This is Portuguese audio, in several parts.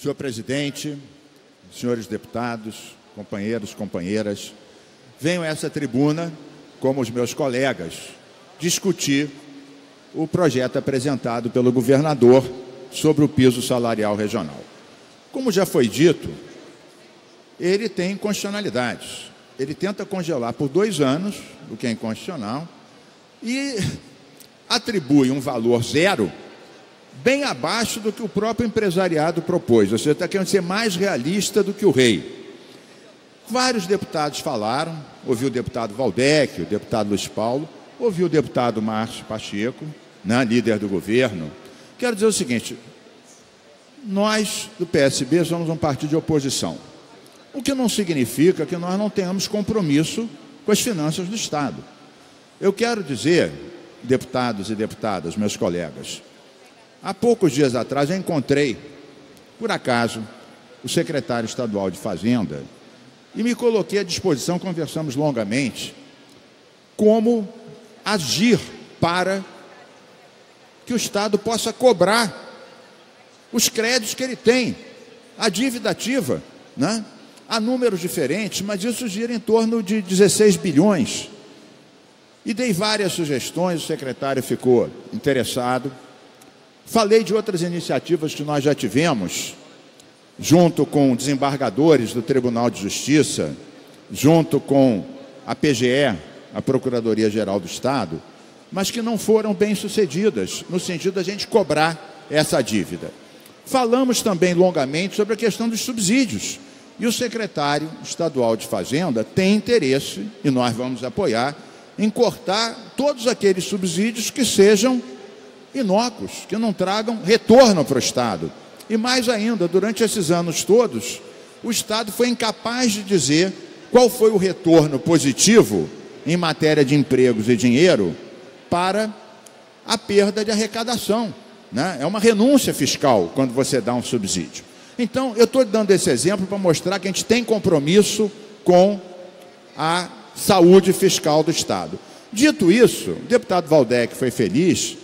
Senhor presidente, senhores deputados, companheiros, companheiras, venho a essa tribuna, como os meus colegas, discutir o projeto apresentado pelo governador sobre o piso salarial regional. Como já foi dito, ele tem inconstitucionalidades. Ele tenta congelar por dois anos, o que é inconstitucional, e atribui um valor zero bem abaixo do que o próprio empresariado propôs. Você está querendo ser mais realista do que o rei. Vários deputados falaram, ouvi o deputado Valdec, o deputado Luiz Paulo, ouvi o deputado Márcio Pacheco, né, líder do governo. Quero dizer o seguinte: nós do PSB somos um partido de oposição, o que não significa que nós não tenhamos compromisso com as finanças do Estado. Eu quero dizer, deputados e deputadas, meus colegas, Há poucos dias atrás eu encontrei, por acaso, o secretário estadual de Fazenda e me coloquei à disposição, conversamos longamente, como agir para que o Estado possa cobrar os créditos que ele tem, a dívida ativa, né? Há números diferentes, mas isso gira em torno de 16 bilhões. E dei várias sugestões, o secretário ficou interessado. Falei de outras iniciativas que nós já tivemos, junto com desembargadores do Tribunal de Justiça, junto com a PGE, a Procuradoria-Geral do Estado, mas que não foram bem sucedidas, no sentido da gente cobrar essa dívida. Falamos também longamente sobre a questão dos subsídios. E o secretário estadual de Fazenda tem interesse, e nós vamos apoiar, em cortar todos aqueles subsídios que sejam inócuos, que não tragam retorno para o Estado. E mais ainda, durante esses anos todos, o Estado foi incapaz de dizer qual foi o retorno positivo em matéria de empregos e dinheiro para a perda de arrecadação. Né? É uma renúncia fiscal quando você dá um subsídio. Então, eu estou dando esse exemplo para mostrar que a gente tem compromisso com a saúde fiscal do Estado. Dito isso, o deputado Valdec foi feliz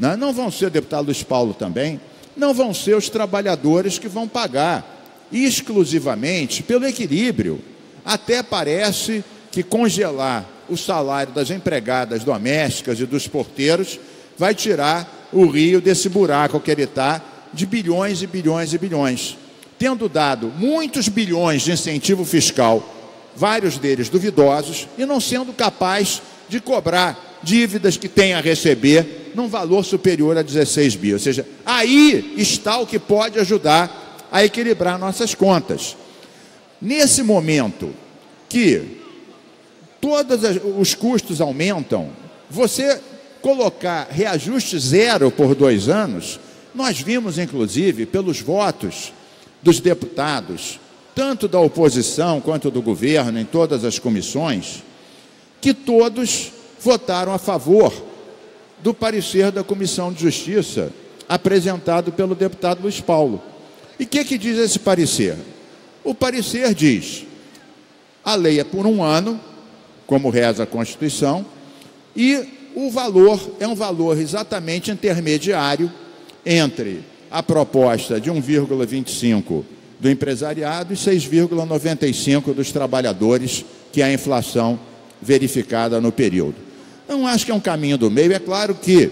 né? Não vão ser deputado Luiz Paulo também, não vão ser os trabalhadores que vão pagar exclusivamente pelo equilíbrio. Até parece que congelar o salário das empregadas domésticas e dos porteiros vai tirar o Rio desse buraco que ele está de bilhões e bilhões e bilhões. Tendo dado muitos bilhões de incentivo fiscal, vários deles duvidosos, e não sendo capaz de cobrar dívidas que tem a receber num valor superior a 16 bi. Ou seja, aí está o que pode ajudar a equilibrar nossas contas. Nesse momento que todos os custos aumentam, você colocar reajuste zero por dois anos, nós vimos, inclusive, pelos votos dos deputados, tanto da oposição quanto do governo, em todas as comissões, que todos votaram a favor do parecer da Comissão de Justiça apresentado pelo deputado Luiz Paulo. E o que, que diz esse parecer? O parecer diz: a lei é por um ano, como reza a Constituição, e o valor é um valor exatamente intermediário entre a proposta de 1,25 do empresariado e 6,95 dos trabalhadores, que é a inflação verificada no período. Não acho que é um caminho do meio. É claro que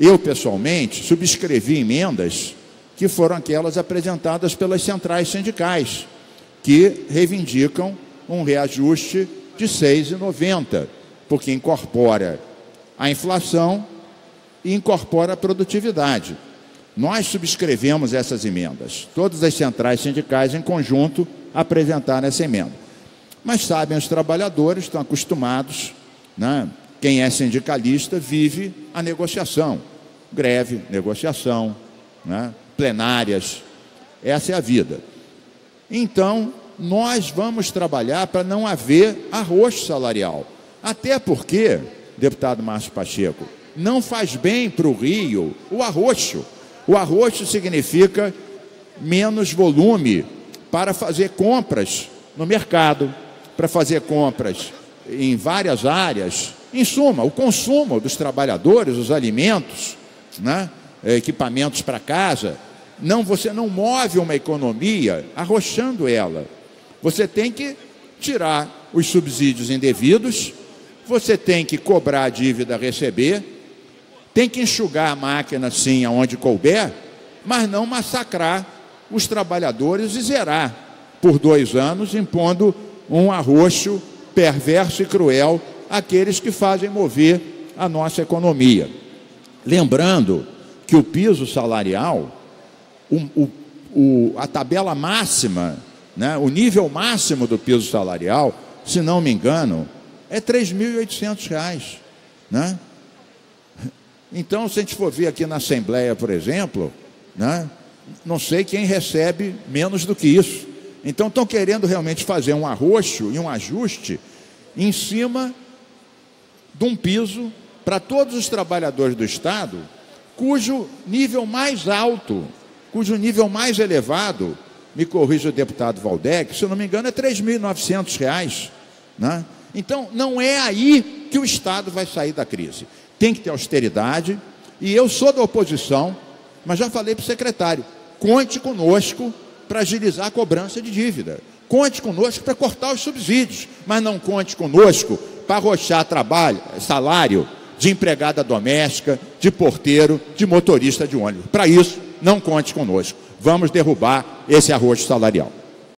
eu, pessoalmente, subscrevi emendas que foram aquelas apresentadas pelas centrais sindicais, que reivindicam um reajuste de 6,90, porque incorpora a inflação e incorpora a produtividade. Nós subscrevemos essas emendas. Todas as centrais sindicais, em conjunto, apresentaram essa emenda. Mas sabem, os trabalhadores estão acostumados, né, quem é sindicalista vive a negociação, greve, negociação, né? plenárias, essa é a vida. Então, nós vamos trabalhar para não haver arroxo salarial. Até porque, deputado Márcio Pacheco, não faz bem para o Rio o arroxo. O arroxo significa menos volume para fazer compras no mercado, para fazer compras em várias áreas, em suma, o consumo dos trabalhadores, os alimentos, né, equipamentos para casa, Não, você não move uma economia arrochando ela. Você tem que tirar os subsídios indevidos, você tem que cobrar a dívida a receber, tem que enxugar a máquina sim aonde couber, mas não massacrar os trabalhadores e zerar por dois anos, impondo um arroxo perverso e cruel àqueles que fazem mover a nossa economia. Lembrando que o piso salarial, o, o, o, a tabela máxima, né, o nível máximo do piso salarial, se não me engano, é R$ 3.800. Né? Então, se a gente for ver aqui na Assembleia, por exemplo, né, não sei quem recebe menos do que isso. Então, estão querendo realmente fazer um arroxo e um ajuste em cima de um piso para todos os trabalhadores do Estado, cujo nível mais alto, cujo nível mais elevado, me corrija o deputado Valdec, se eu não me engano, é R$ 3.900. Né? Então, não é aí que o Estado vai sair da crise. Tem que ter austeridade, e eu sou da oposição, mas já falei para o secretário: conte conosco para agilizar a cobrança de dívida. Conte conosco para cortar os subsídios, mas não conte conosco para arrochar trabalho, salário de empregada doméstica, de porteiro, de motorista de ônibus. Para isso, não conte conosco. Vamos derrubar esse arroxo salarial.